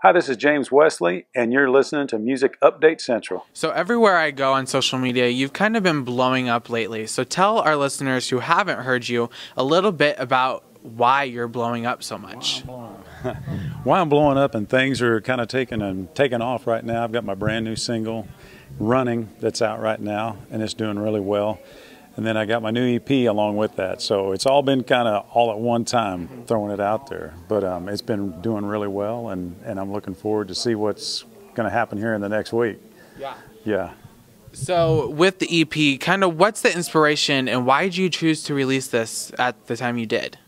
Hi, this is James Wesley, and you're listening to Music Update Central. So, everywhere I go on social media, you've kind of been blowing up lately. So, tell our listeners who haven't heard you a little bit about why you're blowing up so much. Why I'm blowing up and things are kind of taking and taking off right now. I've got my brand new single, "Running," that's out right now, and it's doing really well. And then I got my new EP along with that. So it's all been kind of all at one time throwing it out there. But um, it's been doing really well, and, and I'm looking forward to see what's going to happen here in the next week. Yeah. Yeah. So, with the EP, kind of what's the inspiration and why did you choose to release this at the time you did?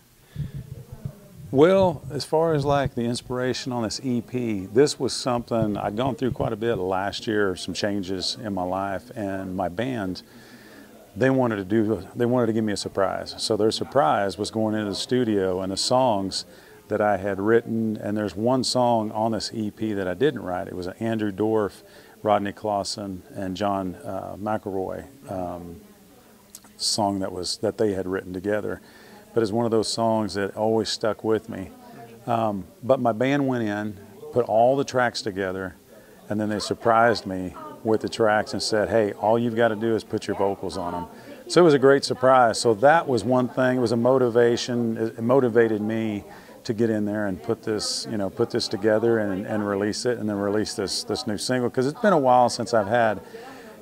Well, as far as like the inspiration on this EP, this was something I'd gone through quite a bit last year, some changes in my life, and my band they wanted to do they wanted to give me a surprise. So their surprise was going into the studio and the songs that I had written. And there's one song on this EP that I didn't write. It was an Andrew Dorff, Rodney Clawson, and John uh, McElroy um, song that was that they had written together. But it's one of those songs that always stuck with me. Um, but my band went in, put all the tracks together, and then they surprised me with the tracks and said, hey, all you've got to do is put your vocals on them. So it was a great surprise. So that was one thing. It was a motivation. It motivated me to get in there and put this, you know, put this together and, and release it, and then release this this new single because it's been a while since I've had,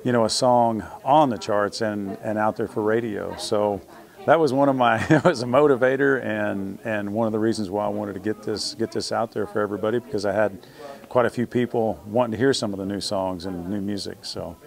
you know, a song on the charts and and out there for radio. So that was one of my it was a motivator and and one of the reasons why I wanted to get this get this out there for everybody because I had quite a few people wanting to hear some of the new songs and new music. So.